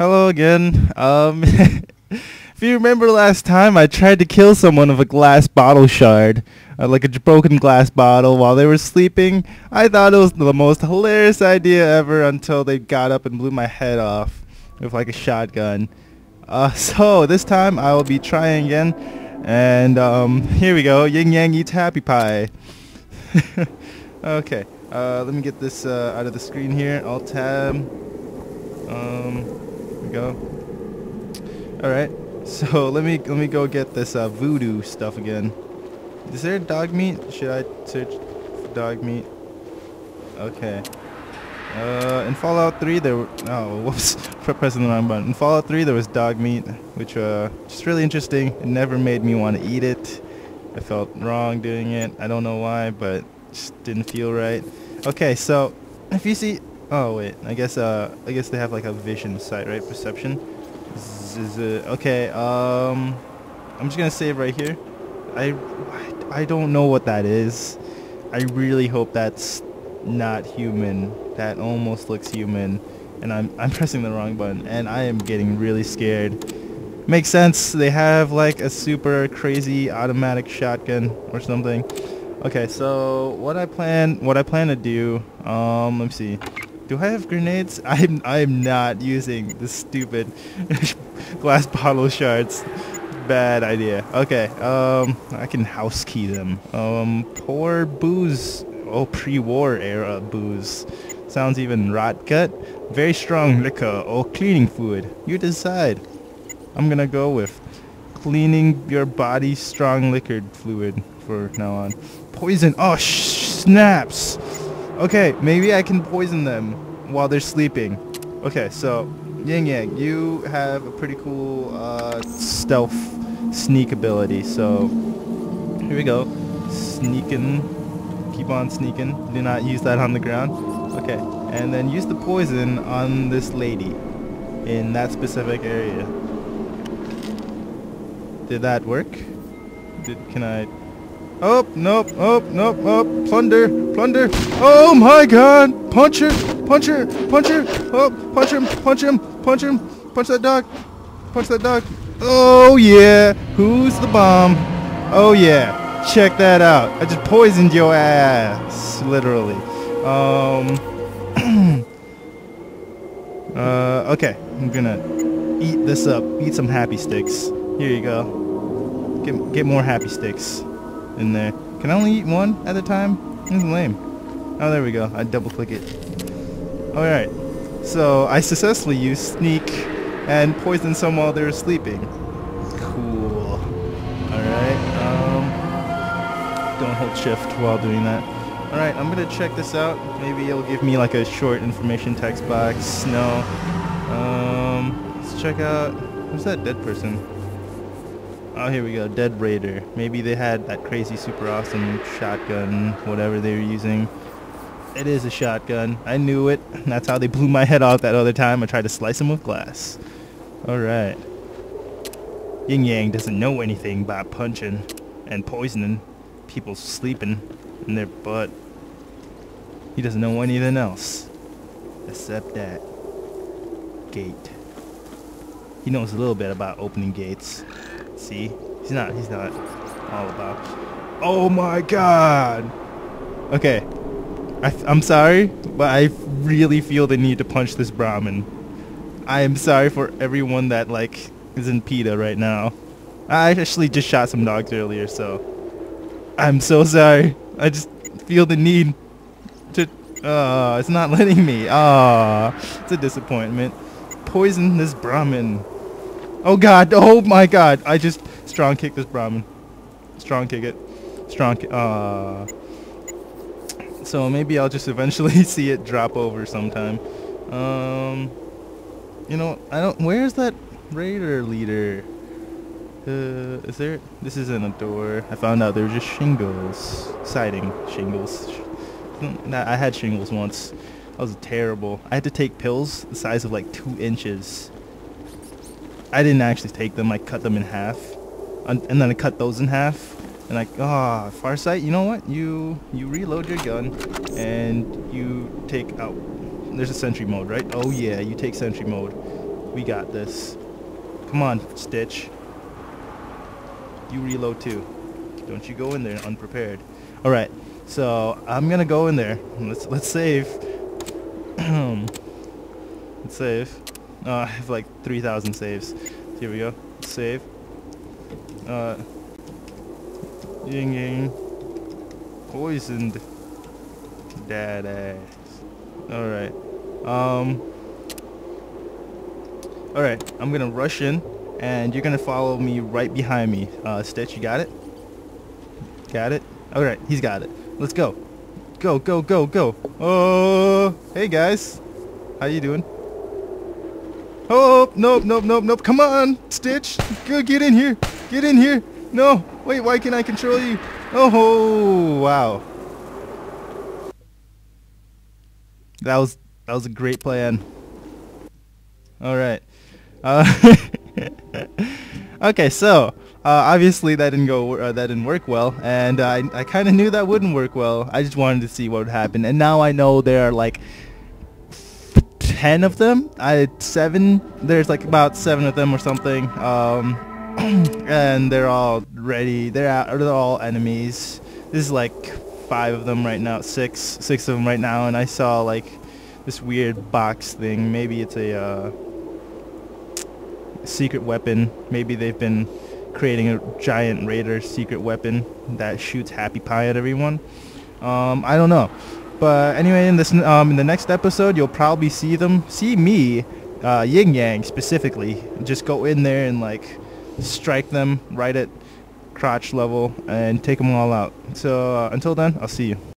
Hello again. Um, if you remember last time, I tried to kill someone with a glass bottle shard, uh, like a broken glass bottle, while they were sleeping. I thought it was the most hilarious idea ever until they got up and blew my head off with like a shotgun. Uh, so this time I will be trying again, and um, here we go. Yin Yang eats happy pie. okay, uh, let me get this uh, out of the screen here. Alt tab. Um, we go. All right. So let me let me go get this uh, voodoo stuff again. Is there dog meat? Should I search dog meat? Okay. Uh, in Fallout 3 there were, oh whoops, pressing the wrong button. In Fallout 3 there was dog meat, which uh, just really interesting. It never made me want to eat it. I felt wrong doing it. I don't know why, but just didn't feel right. Okay, so if you see, oh wait, I guess uh, I guess they have like a vision sight, right? Perception. Okay, um, I'm just gonna save right here. I, I don't know what that is. I really hope that's not human. That almost looks human, and I'm I'm pressing the wrong button, and I am getting really scared. Makes sense. They have like a super crazy automatic shotgun or something. Okay, so what I plan what I plan to do, um, let me see. Do I have grenades? I'm I'm not using the stupid glass bottle shards. Bad idea. Okay, um, I can hotkey them. Um, pour booze. Oh, pre-war era booze. Sounds even rot gut. Very strong liquor or cleaning fluid. You decide. I'm gonna go with cleaning your body strong liquid fluid for now on. Poison. Oh, snaps. Okay, maybe I can poison them while they're sleeping. Okay, so Yin Yang, you have a pretty cool uh, stealth sneak ability. So here we go. Sneaking. Keep on sneaking. Do not use that on the ground. Okay, and then use the poison on this lady in that specific area. Did that work? Did can I? Oh nope! Oh nope! Oh plunder! Plunder! Oh my God! Punch her! Punch her! Punch her! Oh punch him! Punch him! Punch him! Punch that dog! Punch that dog! Oh yeah! Who's the bomb? Oh yeah! Check that out! I just poisoned your ass, literally. Um. uh. Okay. I'm gonna eat this up. Eat some happy sticks. Here you go. Get get more happy sticks in there. Can I only eat one at a time? This is lame. Oh, there we go. I double click it. Alright. So, I successfully used sneak and poison some while they were sleeping. Cool. Alright. Um, don't hold shift while doing that. Alright, I'm gonna check this out. Maybe it'll give me like a short information text box. No. Um, let's check out... Who's that dead person? Oh, here we go. Dead Raider. Maybe they had that crazy, super awesome shotgun, whatever they were using. It is a shotgun. I knew it. That's how they blew my head off that other time. I tried to slice him with glass. Alright. Yin Yang doesn't know anything about punching and poisoning people sleeping in their butt. He doesn't know anything else. Except that. Gate. He knows a little bit about opening gates. See? He's not, he's not all about. Oh my god! Okay. I, am sorry, but I really feel the need to punch this Brahmin. I am sorry for everyone that, like, is in PETA right now. I actually just shot some dogs earlier, so... I'm so sorry. I just feel the need to... Uh, it's not letting me. Ah, it's a disappointment. Poison this Brahmin. Oh god, oh my god. I just strong kick this Brahmin. Strong kick it. Strong kick. Uh, so maybe I'll just eventually see it drop over sometime. Um, you know, I don't. Where's that raider leader? Uh, is there? This isn't a door. I found out there were just shingles, siding shingles. I had shingles once. That was terrible. I had to take pills the size of like two inches. I didn't actually take them. I cut them in half, and, then I cut those in half. And like, ah, oh, Farsight, you know what? You you reload your gun, and you take out. There's a sentry mode, right? Oh yeah, you take sentry mode. We got this. Come on, Stitch. You reload too. Don't you go in there unprepared. All right. So I'm gonna go in there. Let's let's save. let's save. Uh, I have like 3,000 saves. Here we go. Save. Uh, Ying Ying. Poisoned. Dad ass. Alright. Um. Alright, I'm gonna rush in, and you're gonna follow me right behind me. Uh, Stitch, you got it? Got it? Alright, he's got it. Let's go. Go, go, go, go. Oh, hey guys. How you doing? Oh, nope, nope, nope, nope. Come on, Stitch. Go, get in here. Get in here. No. Wait, why can't I control you? Oh, wow. That was that was a great plan. All right. Uh, okay, so uh, obviously that didn't go uh, that didn't work well, and I I kind of knew that wouldn't work well. I just wanted to see what would happen, and now I know there are like ten of them. I seven. There's like about seven of them or something. Um, and they're all ready. They're out, they're all enemies. This is like five of them right now, six, six of them right now, and I saw like this weird box thing. Maybe it's a uh, secret weapon. Maybe they've been creating a giant raider secret weapon that shoots happy pie at everyone. Um, I don't know. But anyway, in this um, in the next episode, you'll probably see them, see me, uh, Yin Yang specifically, just go in there and like strike them right at crotch level and take them all out. So uh, until then, I'll see you.